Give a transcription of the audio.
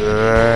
Yeah.